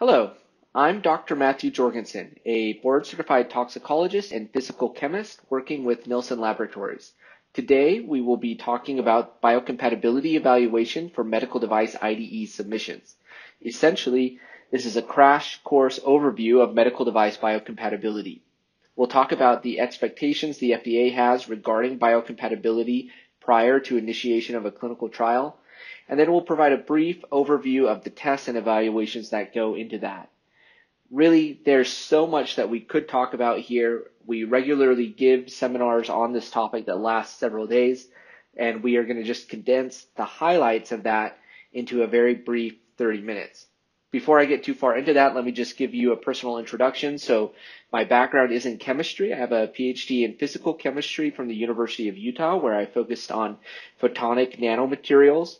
Hello, I'm Dr. Matthew Jorgensen, a board certified toxicologist and physical chemist working with Nelson Laboratories. Today, we will be talking about biocompatibility evaluation for medical device IDE submissions. Essentially, this is a crash course overview of medical device biocompatibility. We'll talk about the expectations the FDA has regarding biocompatibility prior to initiation of a clinical trial, and then we'll provide a brief overview of the tests and evaluations that go into that. Really, there's so much that we could talk about here. We regularly give seminars on this topic that last several days, and we are going to just condense the highlights of that into a very brief 30 minutes. Before I get too far into that, let me just give you a personal introduction. So, my background is in chemistry. I have a PhD in physical chemistry from the University of Utah, where I focused on photonic nanomaterials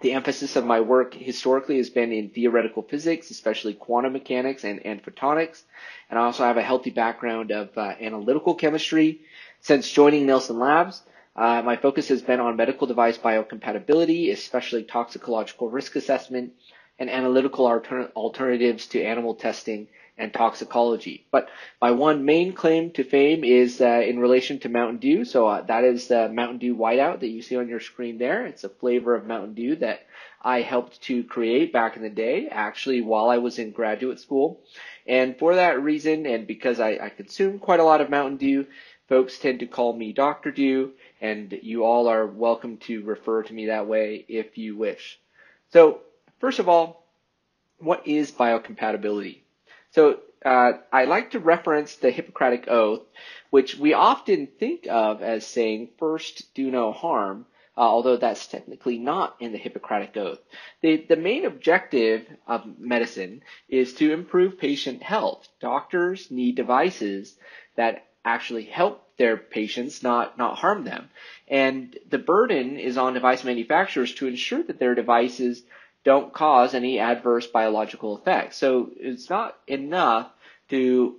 the emphasis of my work historically has been in theoretical physics, especially quantum mechanics and, and photonics. And I also have a healthy background of uh, analytical chemistry. Since joining Nelson Labs, uh, my focus has been on medical device biocompatibility, especially toxicological risk assessment and analytical alter- alternatives to animal testing and toxicology. But my one main claim to fame is uh, in relation to Mountain Dew. So uh, that is the Mountain Dew Whiteout that you see on your screen there. It's a flavor of Mountain Dew that I helped to create back in the day, actually while I was in graduate school. And for that reason, and because I, I consume quite a lot of Mountain Dew, folks tend to call me Dr. Dew, and you all are welcome to refer to me that way if you wish. So, first of all, what is biocompatibility? So uh, I like to reference the Hippocratic Oath, which we often think of as saying, first do no harm, uh, although that's technically not in the Hippocratic Oath. The, the main objective of medicine is to improve patient health. Doctors need devices that actually help their patients, not, not harm them. And the burden is on device manufacturers to ensure that their devices don't cause any adverse biological effects. So it's not enough to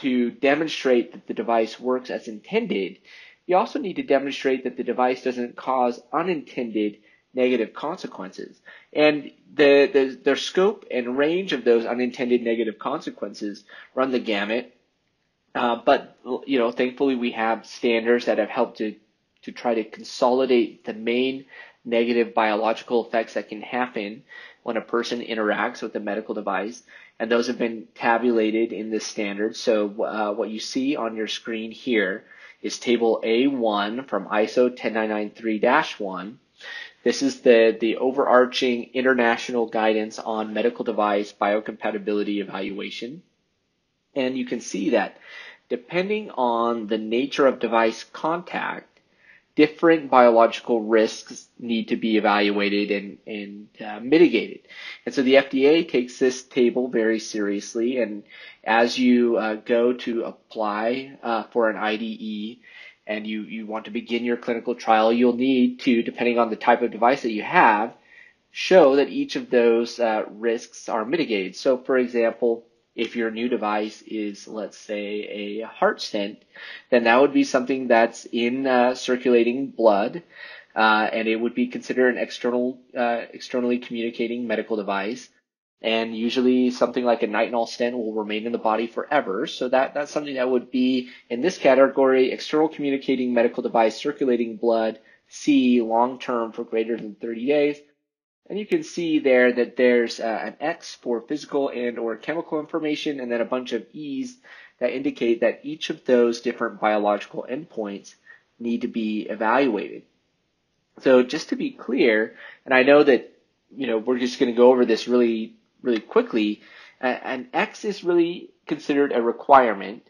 to demonstrate that the device works as intended. You also need to demonstrate that the device doesn't cause unintended negative consequences. And the, the, the scope and range of those unintended negative consequences run the gamut. Uh, but, you know, thankfully we have standards that have helped to, to try to consolidate the main negative biological effects that can happen when a person interacts with a medical device, and those have been tabulated in this standard. So uh, what you see on your screen here is table A1 from ISO 10993-1. This is the, the overarching international guidance on medical device biocompatibility evaluation. And you can see that depending on the nature of device contact, different biological risks need to be evaluated and, and uh, mitigated. And so the FDA takes this table very seriously. And as you uh, go to apply uh, for an IDE and you, you want to begin your clinical trial, you'll need to, depending on the type of device that you have, show that each of those uh, risks are mitigated. So, for example, if your new device is, let's say, a heart stent, then that would be something that's in uh, circulating blood, uh, and it would be considered an external, uh, externally communicating medical device. And usually something like a nitinol stent will remain in the body forever. So that, that's something that would be in this category, external communicating medical device, circulating blood, C, long term for greater than 30 days. And you can see there that there's uh, an X for physical and or chemical information and then a bunch of E's that indicate that each of those different biological endpoints need to be evaluated. So just to be clear, and I know that, you know, we're just going to go over this really, really quickly, uh, an X is really considered a requirement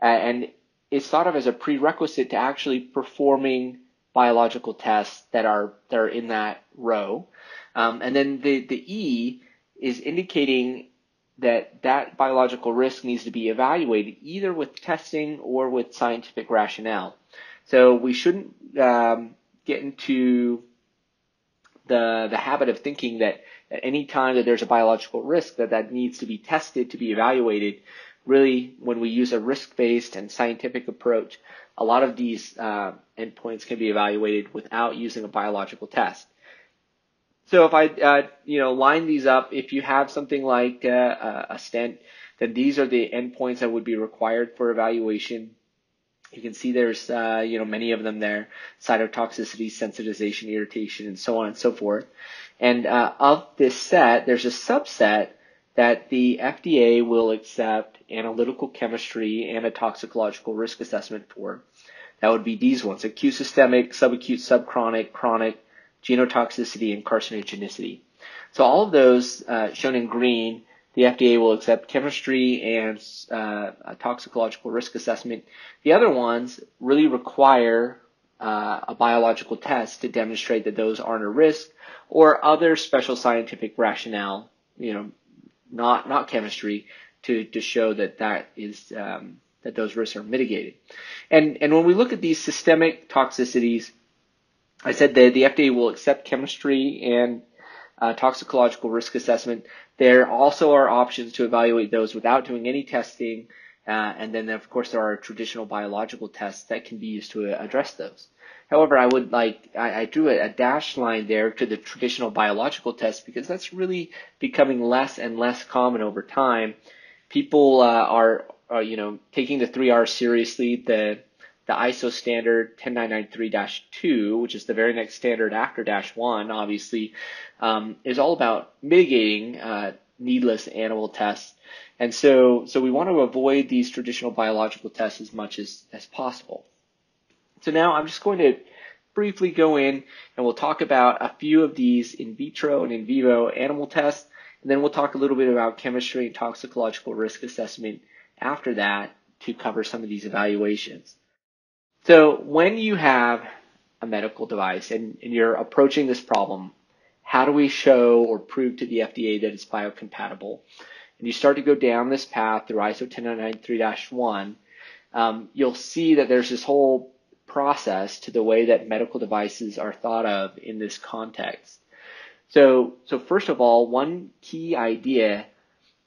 uh, and it's thought of as a prerequisite to actually performing biological tests that are, that are in that row. Um, and then the, the E is indicating that that biological risk needs to be evaluated either with testing or with scientific rationale. So we shouldn't um, get into the the habit of thinking that at any time that there's a biological risk that that needs to be tested to be evaluated. Really, when we use a risk-based and scientific approach, a lot of these uh, endpoints can be evaluated without using a biological test. So if I, uh, you know, line these up, if you have something like uh, a stent, then these are the endpoints that would be required for evaluation. You can see there's, uh, you know, many of them there, cytotoxicity, sensitization, irritation, and so on and so forth. And uh, of this set, there's a subset that the FDA will accept analytical chemistry and a toxicological risk assessment for. That would be these ones, acute systemic, subacute, subchronic, chronic, genotoxicity, and carcinogenicity. So all of those uh, shown in green, the FDA will accept chemistry and uh, a toxicological risk assessment. The other ones really require uh, a biological test to demonstrate that those aren't a risk or other special scientific rationale, you know, not, not chemistry to, to show that that is, um, that those risks are mitigated. And, and when we look at these systemic toxicities, I said that the FDA will accept chemistry and uh, toxicological risk assessment. There also are options to evaluate those without doing any testing. Uh, and then, of course, there are traditional biological tests that can be used to uh, address those. However, I would like, I, I drew a, a dash line there to the traditional biological test because that's really becoming less and less common over time. People uh, are, are, you know, taking the 3R seriously. The the ISO standard 10993-2, which is the very next standard after dash one, obviously, um, is all about mitigating uh, needless animal tests. And so, so we want to avoid these traditional biological tests as much as, as possible. So now I'm just going to briefly go in and we'll talk about a few of these in vitro and in vivo animal tests. And then we'll talk a little bit about chemistry and toxicological risk assessment after that to cover some of these evaluations. So when you have a medical device and, and you're approaching this problem, how do we show or prove to the FDA that it's biocompatible? And you start to go down this path through ISO 10993-1, um, you'll see that there's this whole process to the way that medical devices are thought of in this context. So, so first of all, one key idea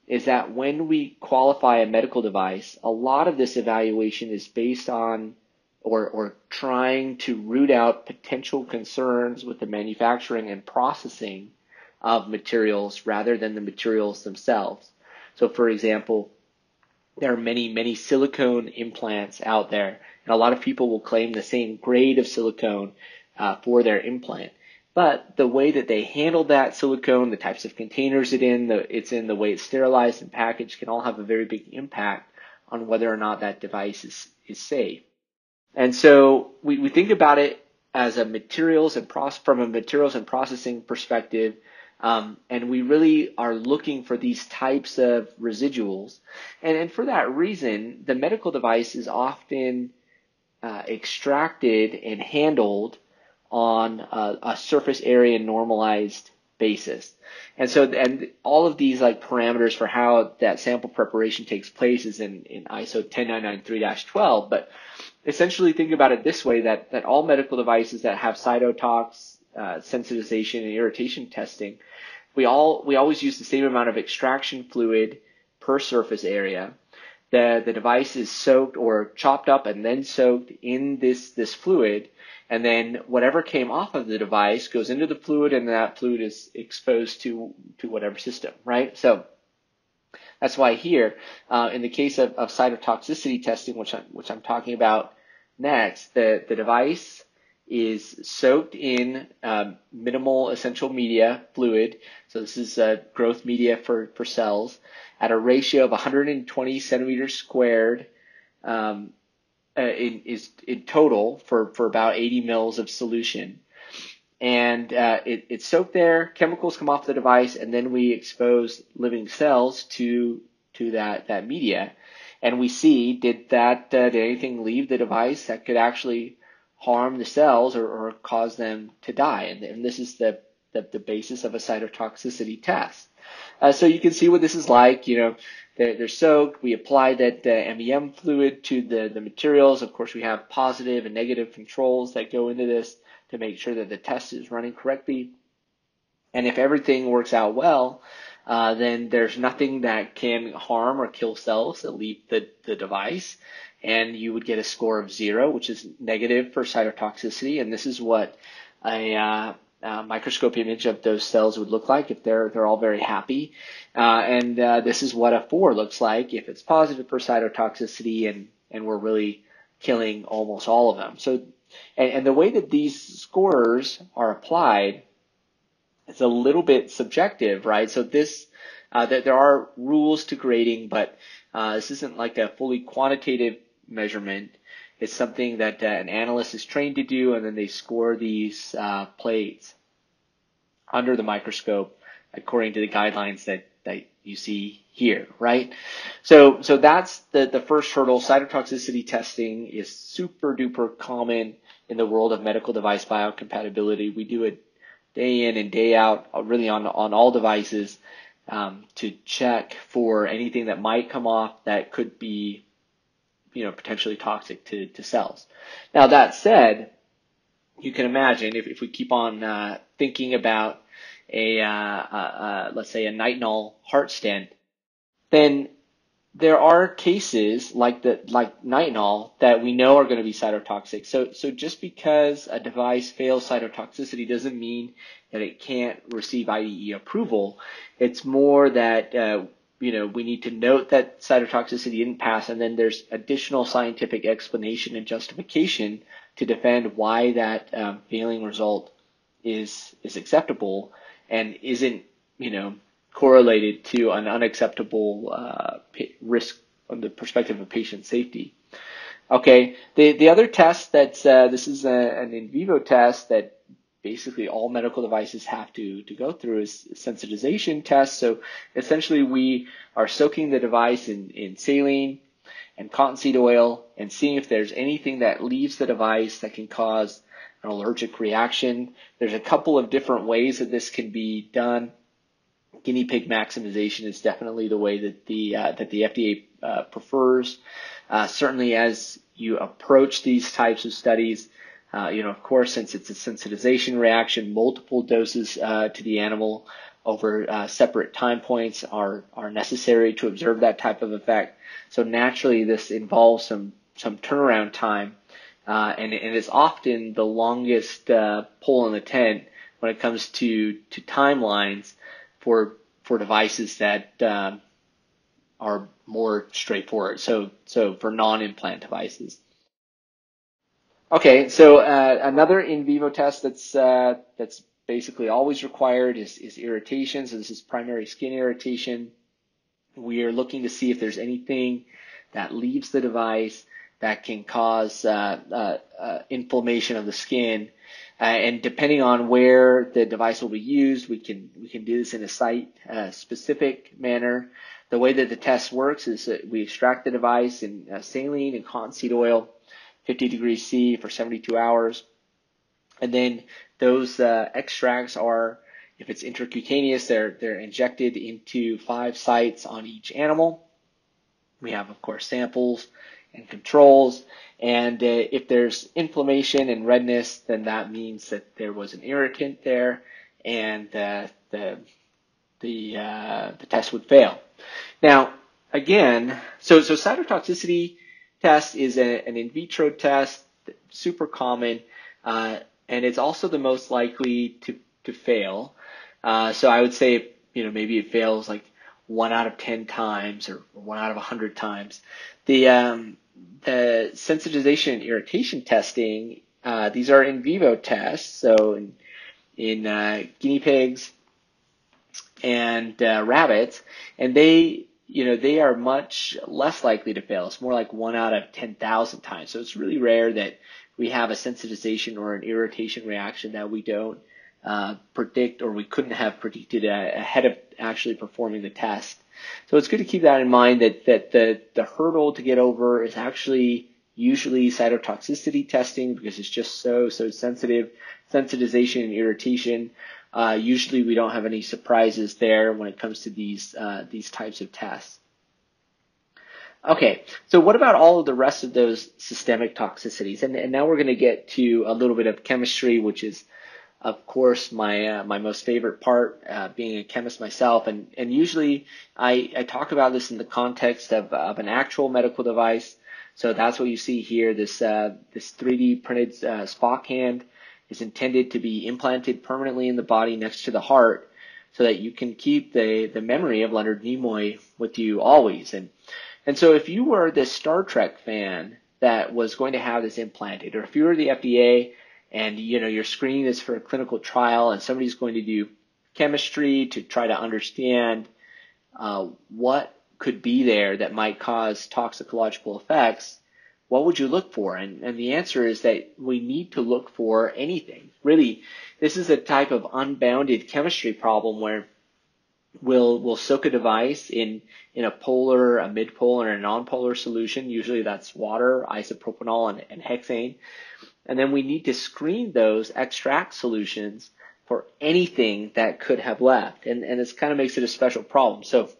is that when we qualify a medical device, a lot of this evaluation is based on or, or trying to root out potential concerns with the manufacturing and processing of materials rather than the materials themselves. So for example, there are many, many silicone implants out there, and a lot of people will claim the same grade of silicone uh, for their implant. But the way that they handle that silicone, the types of containers it in, the, it's in, the way it's sterilized and packaged can all have a very big impact on whether or not that device is, is safe. And so we, we think about it as a materials and process from a materials and processing perspective. Um, and we really are looking for these types of residuals. And, and for that reason, the medical device is often uh, extracted and handled on a, a surface area normalized basis. And so, and all of these like parameters for how that sample preparation takes place is in, in ISO 10993-12. But essentially think about it this way, that, that all medical devices that have cytotox, uh, sensitization and irritation testing, we all, we always use the same amount of extraction fluid per surface area. The, the device is soaked or chopped up and then soaked in this, this fluid and then whatever came off of the device goes into the fluid and that fluid is exposed to, to whatever system, right? So that's why here, uh, in the case of, of cytotoxicity testing, which I'm, which I'm talking about next, the, the device is soaked in um, minimal essential media fluid. So this is uh, growth media for, for cells at a ratio of 120 centimeters squared um, uh, in, is in total for, for about 80 mils of solution. And uh, it, it's soaked there, chemicals come off the device, and then we expose living cells to to that, that media. And we see did that uh, did anything leave the device that could actually harm the cells or, or cause them to die. And, and this is the, the, the basis of a cytotoxicity test. Uh, so you can see what this is like. You know, they're, they're soaked. We apply that uh, MEM fluid to the, the materials. Of course, we have positive and negative controls that go into this to make sure that the test is running correctly. And if everything works out well, uh, then there's nothing that can harm or kill cells that leave the, the device. And you would get a score of zero, which is negative for cytotoxicity. And this is what a, uh, uh, microscope image of those cells would look like if they're they're all very happy, uh, and uh, this is what a four looks like if it's positive for cytotoxicity and and we're really killing almost all of them. So, and, and the way that these scores are applied is a little bit subjective, right? So this uh, that there are rules to grading, but uh, this isn't like a fully quantitative measurement. It's something that uh, an analyst is trained to do, and then they score these uh, plates under the microscope according to the guidelines that, that you see here, right? So, so that's the, the first hurdle. Cytotoxicity testing is super duper common in the world of medical device biocompatibility. We do it day in and day out, uh, really on, on all devices, um, to check for anything that might come off that could be you know, potentially toxic to, to cells. Now that said, you can imagine if, if we keep on uh, thinking about a, uh, uh, uh let's say a nitinol heart stent, then there are cases like the like nitinol that we know are going to be cytotoxic. So so just because a device fails cytotoxicity doesn't mean that it can't receive IDE approval. It's more that uh, you know, we need to note that cytotoxicity didn't pass, and then there's additional scientific explanation and justification to defend why that um, failing result is is acceptable and isn't, you know, correlated to an unacceptable uh, risk on the perspective of patient safety. Okay, the the other test that's uh, this is a, an in vivo test that basically all medical devices have to, to go through is sensitization tests. So essentially we are soaking the device in, in saline and cottonseed oil and seeing if there's anything that leaves the device that can cause an allergic reaction. There's a couple of different ways that this can be done. Guinea pig maximization is definitely the way that the uh, that the FDA uh, prefers. Uh, certainly, as you approach these types of studies, uh, you know, of course, since it's a sensitization reaction, multiple doses uh, to the animal over uh, separate time points are are necessary to observe that type of effect. So naturally, this involves some some turnaround time, uh, and and it's often the longest uh, pole in the tent when it comes to to timelines for for devices that um, are more straightforward. So so for non-implant devices. Okay, so uh, another in vivo test that's uh, that's basically always required is, is irritation. So this is primary skin irritation. We are looking to see if there's anything that leaves the device that can cause uh, uh, uh inflammation of the skin. Uh, and depending on where the device will be used, we can we can do this in a site uh, specific manner. The way that the test works is that we extract the device in saline and cottonseed oil 50 degrees C for 72 hours. And then those uh, extracts are, if it's intracutaneous, they're, they're injected into five sites on each animal. We have, of course, samples and controls. And uh, if there's inflammation and redness, then that means that there was an irritant there and uh, the, the, uh, the test would fail. Now, again, so, so cytotoxicity test is a, an in vitro test, super common, uh, and it's also the most likely to, to fail. Uh, so I would say, you know, maybe it fails like one out of 10 times or one out of 100 times. The, um, the sensitization and irritation testing, uh, these are in vivo tests. So in, in uh, guinea pigs and uh, rabbits, and they you know, they are much less likely to fail. It's more like one out of 10,000 times. So it's really rare that we have a sensitization or an irritation reaction that we don't uh, predict or we couldn't have predicted ahead of actually performing the test. So it's good to keep that in mind that, that the, the hurdle to get over is actually usually cytotoxicity testing because it's just so, so sensitive. Sensitization and irritation uh, usually we don't have any surprises there when it comes to these, uh, these types of tests. Okay, so what about all of the rest of those systemic toxicities? And, and now we're going to get to a little bit of chemistry, which is, of course, my uh, my most favorite part, uh, being a chemist myself. And and usually I, I talk about this in the context of, of an actual medical device. So that's what you see here, this uh, this 3D printed uh, Spock hand is intended to be implanted permanently in the body next to the heart so that you can keep the, the memory of Leonard Nimoy with you always. And, and so if you were this Star Trek fan that was going to have this implanted, or if you were the FDA and, you know, you're screening this for a clinical trial and somebody's going to do chemistry to try to understand uh, what could be there that might cause toxicological effects, what would you look for? And, and the answer is that we need to look for anything. Really, this is a type of unbounded chemistry problem where we'll, we'll soak a device in, in a polar, a midpolar, and a nonpolar solution. Usually that's water, isopropanol, and, and hexane. And then we need to screen those extract solutions for anything that could have left. And, and this kind of makes it a special problem. So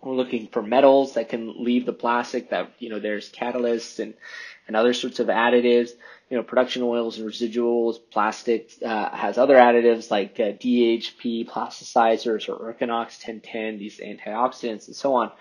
we're looking for metals that can leave the plastic that, you know, there's catalysts and, and other sorts of additives, you know, production oils and residuals. Plastic uh, has other additives like uh, DHP, plasticizers, or Irganox 1010, these antioxidants and so on.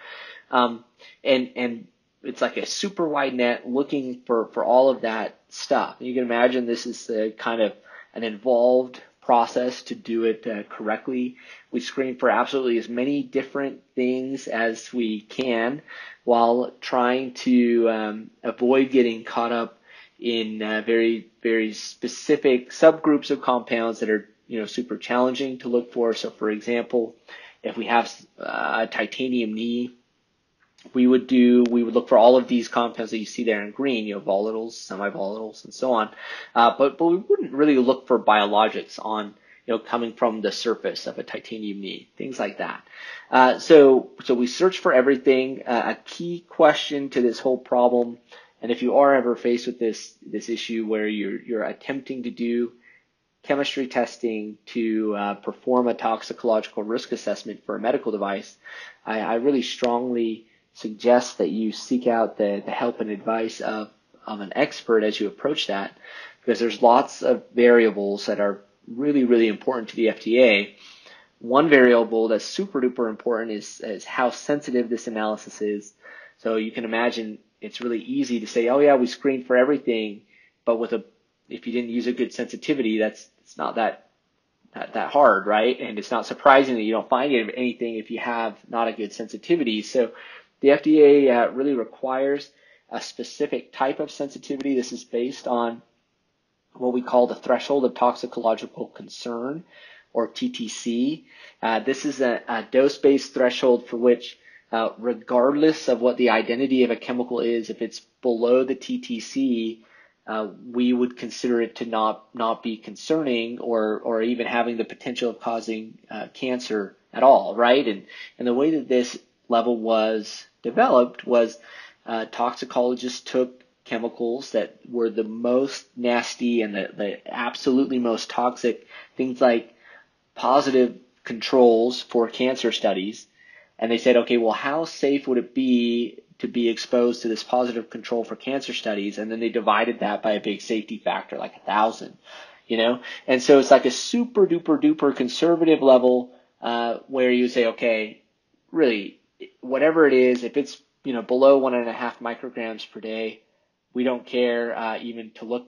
Um, and, and it's like a super wide net looking for, for all of that stuff. You can imagine this is a kind of an involved process to do it uh, correctly. We screen for absolutely as many different things as we can while trying to um, avoid getting caught up in uh, very, very specific subgroups of compounds that are, you know, super challenging to look for. So for example, if we have uh, titanium knee we would do, we would look for all of these compounds that you see there in green, you know, volatiles, semi-volatiles, and so on. Uh, but, but we wouldn't really look for biologics on, you know, coming from the surface of a titanium knee, things like that. Uh, so, so we search for everything. Uh, a key question to this whole problem, and if you are ever faced with this, this issue where you're, you're attempting to do chemistry testing to uh, perform a toxicological risk assessment for a medical device, I, I really strongly suggest that you seek out the, the help and advice of, of an expert as you approach that because there's lots of variables that are really, really important to the FDA. One variable that's super duper important is, is how sensitive this analysis is. So you can imagine it's really easy to say, oh yeah, we screened for everything, but with a, if you didn't use a good sensitivity, that's, it's not that, that, that hard, right? And it's not surprising that you don't find anything if you have not a good sensitivity. So the FDA uh, really requires a specific type of sensitivity. This is based on what we call the threshold of toxicological concern, or TTC. Uh, this is a, a dose-based threshold for which, uh, regardless of what the identity of a chemical is, if it's below the TTC, uh, we would consider it to not not be concerning or or even having the potential of causing uh, cancer at all, right? And and the way that this level was developed was uh, toxicologists took chemicals that were the most nasty and the, the absolutely most toxic, things like positive controls for cancer studies, and they said, okay, well, how safe would it be to be exposed to this positive control for cancer studies? And then they divided that by a big safety factor, like a thousand, you know? And so it's like a super duper duper conservative level, uh, where you say, okay, really, whatever it is, if it's you know below one and a half micrograms per day, we don't care uh, even to look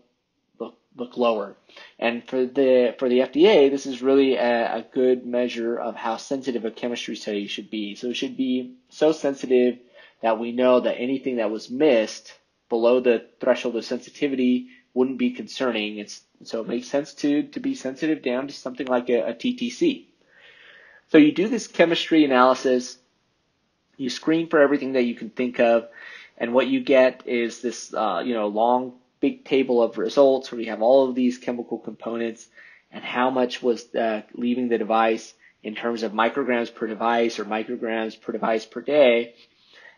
look look lower. And for the for the FDA, this is really a, a good measure of how sensitive a chemistry study should be. So it should be so sensitive that we know that anything that was missed below the threshold of sensitivity wouldn't be concerning. It's, so it makes sense to, to be sensitive down to something like a, a TTC. So you do this chemistry analysis you screen for everything that you can think of, and what you get is this, uh, you know, long big table of results where you have all of these chemical components and how much was uh, leaving the device in terms of micrograms per device or micrograms per device per day.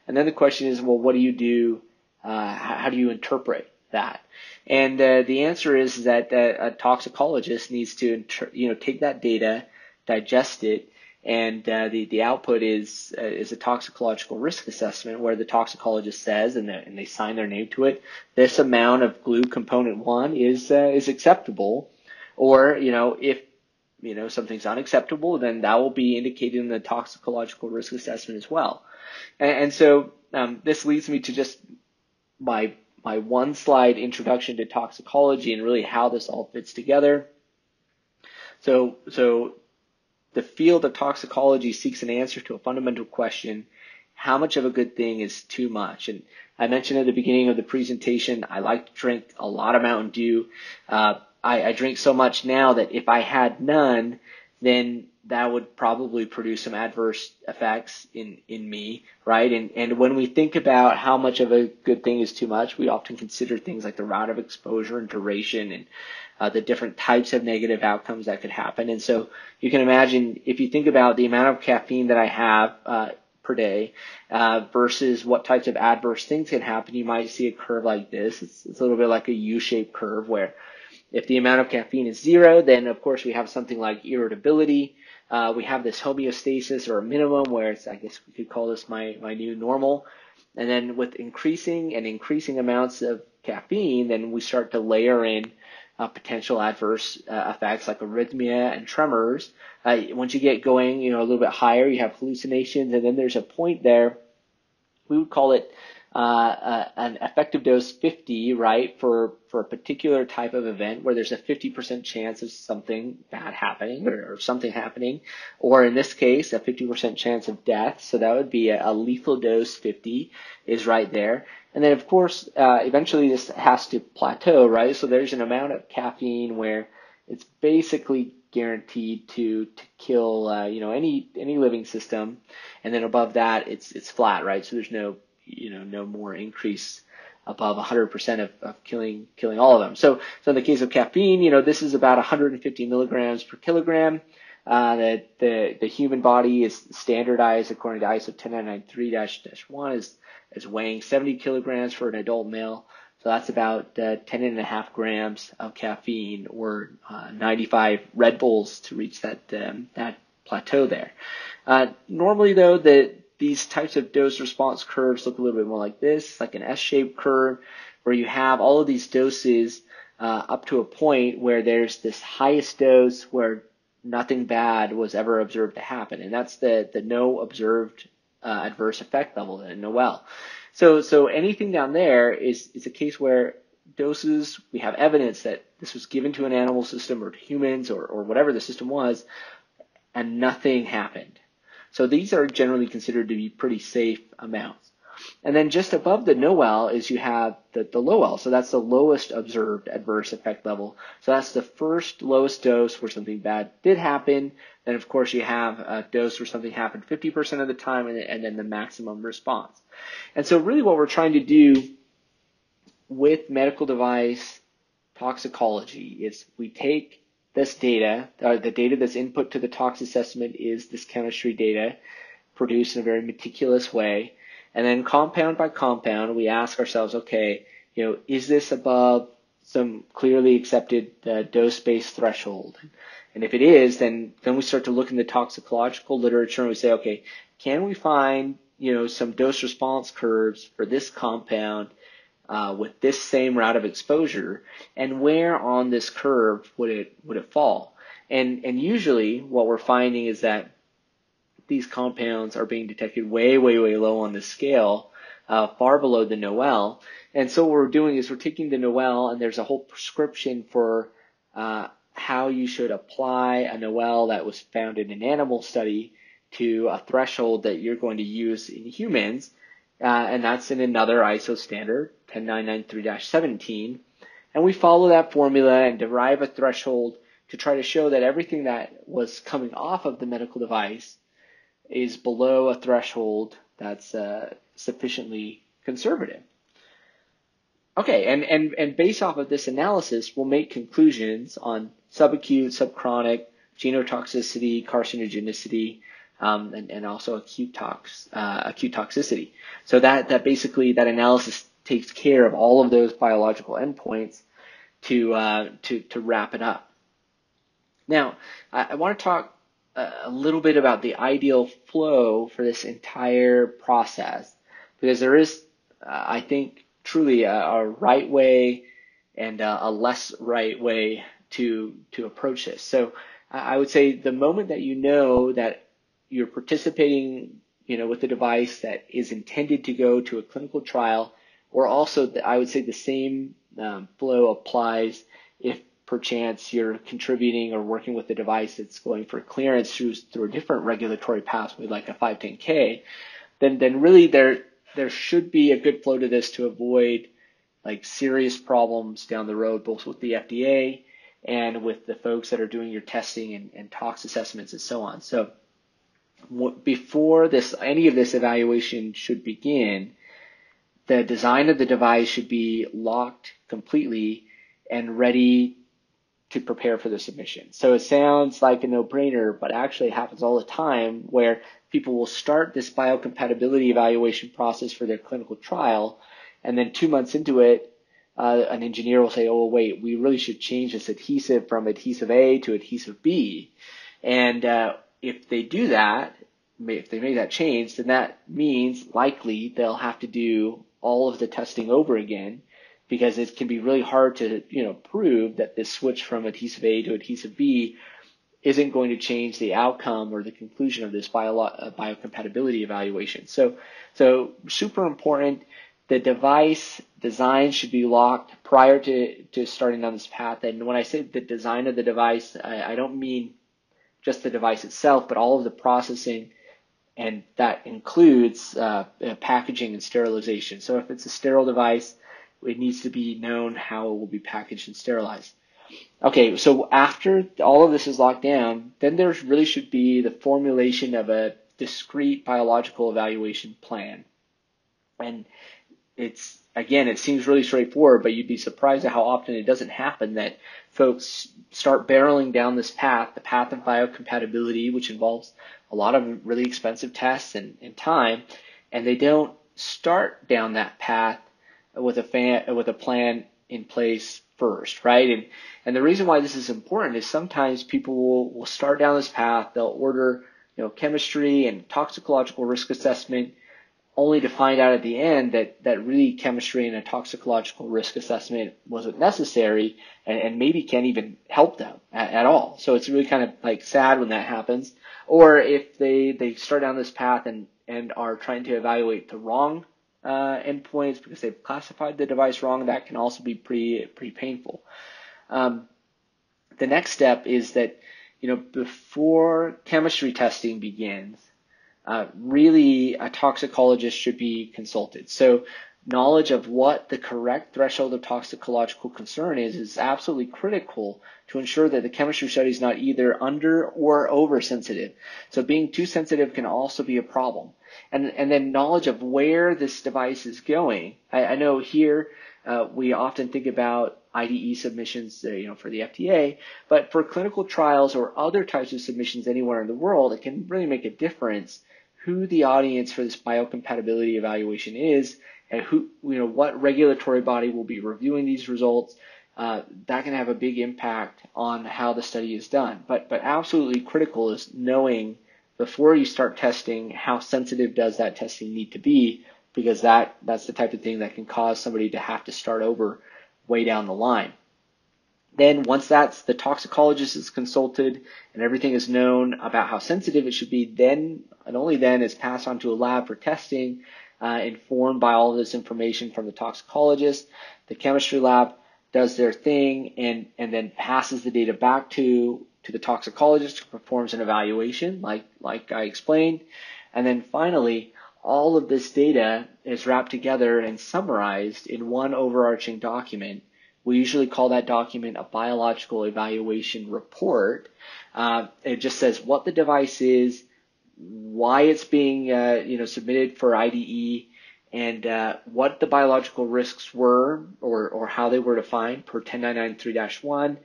And then the question is, well, what do you do? Uh, how do you interpret that? And uh, the answer is that uh, a toxicologist needs to, inter- you know, take that data, digest it, and uh, the the output is uh, is a toxicological risk assessment where the toxicologist says and, and they sign their name to it this amount of glue component one is uh, is acceptable or you know if you know something's unacceptable then that will be indicated in the toxicological risk assessment as well and, and so um, this leads me to just my my one slide introduction to toxicology and really how this all fits together. So, so the field of toxicology seeks an answer to a fundamental question. How much of a good thing is too much? And I mentioned at the beginning of the presentation, I like to drink a lot of Mountain Dew. Uh, I, I drink so much now that if I had none, then that would probably produce some adverse effects in, in me, right? And, and when we think about how much of a good thing is too much, we often consider things like the route of exposure and duration and uh, the different types of negative outcomes that could happen. And so you can imagine if you think about the amount of caffeine that I have uh, per day uh, versus what types of adverse things can happen, you might see a curve like this. It's, it's a little bit like a U-shaped curve where if the amount of caffeine is zero, then of course we have something like irritability. Uh, we have this homeostasis or a minimum where it's, I guess we could call this my, my new normal. And then with increasing and increasing amounts of caffeine, then we start to layer in uh, potential adverse uh, effects like arrhythmia and tremors. Uh, once you get going, you know, a little bit higher, you have hallucinations, and then there's a point there. We would call it uh, uh, an effective dose 50, right, for, for a particular type of event where there's a 50% chance of something bad happening or, or something happening, or in this case, a 50% chance of death. So that would be a, a lethal dose 50 is right there. And then, of course, uh, eventually this has to plateau, right? So there's an amount of caffeine where it's basically guaranteed to to kill, uh, you know, any any living system, and then above that, it's it's flat, right? So there's no you know no more increase above 100% of, of killing killing all of them. So so in the case of caffeine, you know this is about 150 milligrams per kilogram. Uh, the, the the human body is standardized according to ISO 10993-1 is is weighing 70 kilograms for an adult male. So that's about uh, 10 and a half grams of caffeine or uh, 95 Red Bulls to reach that um, that plateau there. Uh, normally, though, the these types of dose response curves look a little bit more like this, like an S-shaped curve, where you have all of these doses uh, up to a point where there's this highest dose where nothing bad was ever observed to happen, and that's the the no observed uh, adverse effect level in NOEL. So so anything down there is is a case where doses we have evidence that this was given to an animal system or to humans or or whatever the system was, and nothing happened. So these are generally considered to be pretty safe amounts. And then just above the NOEL is you have the, the low. So that's the lowest observed adverse effect level. So that's the first lowest dose where something bad did happen. Then of course you have a dose where something happened 50% of the time and, and then the maximum response. And so really what we're trying to do with medical device toxicology is we take this data, uh, the data that's input to the tox assessment is this chemistry data produced in a very meticulous way. And then compound by compound, we ask ourselves, okay, you know, is this above some clearly accepted uh, dose-based threshold? And if it is, then then we start to look in the toxicological literature and we say, okay, can we find you know some dose response curves for this compound uh, with this same route of exposure, and where on this curve would it would it fall? And and usually what we're finding is that these compounds are being detected way way way low on the scale, uh, far below the NOEL. And so what we're doing is we're taking the NOEL and there's a whole prescription for uh, how you should apply a NOEL that was found in an animal study to a threshold that you're going to use in humans uh, and that's in another ISO standard, 10993-17. And we follow that formula and derive a threshold to try to show that everything that was coming off of the medical device is below a threshold that's uh, sufficiently conservative. Okay, and, and, and based off of this analysis, we'll make conclusions on subacute, subchronic, genotoxicity, carcinogenicity, um, and, and also acute tox, uh, acute toxicity. So that, that basically that analysis takes care of all of those biological endpoints to, uh, to, to wrap it up. Now, I, I want to talk a little bit about the ideal flow for this entire process because there is, uh, I think, truly a, a right way and a, a, less right way to to approach this. So I would say the moment that you know that you're participating, you know, with a device that is intended to go to a clinical trial or also I would say the same um, flow applies if perchance you're contributing or working with a device that's going for clearance through through a different regulatory pathway like a 510K, then then really there there should be a good flow to this to avoid like serious problems down the road, both with the FDA and with the folks that are doing your testing and, and tox assessments and so on. So before this, any of this evaluation should begin, the design of the device should be locked completely and ready to prepare for the submission. So it sounds like a no-brainer, but actually it happens all the time where people will start this biocompatibility evaluation process for their clinical trial, and then two months into it, uh, an engineer will say, "Oh, wait, we really should change this adhesive from adhesive A to adhesive B," and uh, if they do that, if they make that change, then that means likely they'll have to do all of the testing over again because it can be really hard to you know prove that this switch from adhesive A to adhesive B isn't going to change the outcome or the conclusion of this bio, uh, biocompatibility evaluation. So, so super important. The device design should be locked prior to, to starting on this path. And when I say the design of the device, I, I don't mean just the device itself, but all of the processing, and that includes uh, uh packaging and sterilization. So if it's a sterile device, it needs to be known how it will be packaged and sterilized. Okay, so after all of this is locked down, then there really should be the formulation of a discrete biological evaluation plan. And it's, again, it seems really straightforward, but you'd be surprised at how often it doesn't happen that folks start barreling down this path, the path of biocompatibility, which involves a lot of really expensive tests and, and time, and they don't start down that path with a fan, with a plan in place first, right? And and the reason why this is important is sometimes people will, will start down this path, they'll order, you know, chemistry and toxicological risk assessment only to find out at the end that, that really chemistry and a toxicological risk assessment wasn't necessary and, and maybe can't even help them at, at, all. So it's really kind of like sad when that happens. Or if they, they start down this path and, and are trying to evaluate the wrong uh, endpoints because they've classified the device wrong, that can also be pretty pretty painful. Um, the next step is that you know before chemistry testing begins, uh, really a toxicologist should be consulted. So knowledge of what the correct threshold of toxicological concern is is absolutely critical to ensure that the chemistry study is not either under or over sensitive. So being too sensitive can also be a problem. And, and then knowledge of where this device is going. I, I know here uh, we often think about IDE submissions, uh, you know, for the FDA, but for clinical trials or other types of submissions anywhere in the world, it can really make a difference who the audience for this biocompatibility evaluation is and who, you know, what regulatory body will be reviewing these results. Uh, that can have a big impact on how the study is done. But, but absolutely critical is knowing before you start testing how sensitive does that testing need to be because that, that's the type of thing that can cause somebody to have to start over way down the line. Then once that's the toxicologist is consulted and everything is known about how sensitive it should be, then and only then is passed on to a lab for testing, uh, informed by all of this information from the toxicologist. The chemistry lab does their thing and, and then passes the data back to, to the toxicologist who performs an evaluation like, like I explained. And then finally, all of this data is wrapped together and summarized in one overarching document we usually call that document a biological evaluation report. Uh, it just says what the device is, why it's being uh, you know submitted for IDE, and uh, what the biological risks were or, or how they were defined per 10993-1,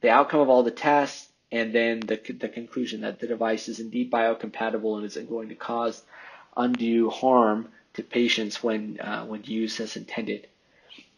the outcome of all the tests, and then the, the conclusion that the device is indeed biocompatible and isn't going to cause undue harm to patients when uh, when used as intended.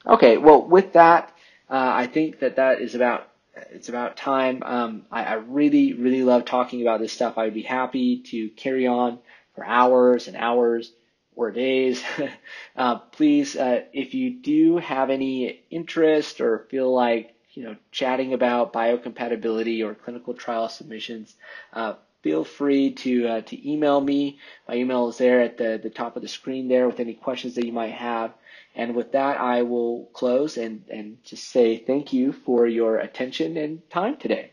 Okay, well, with that, uh, I think that that is about it's about time. Um, I, I, really, really love talking about this stuff. I would be happy to carry on for hours and hours or days. uh, please, uh, if you do have any interest or feel like you know chatting about biocompatibility or clinical trial submissions, uh, feel free to uh, to email me. My email is there at the, the top of the screen there with any questions that you might have. And with that, I will close and, and just say thank you for your attention and time today.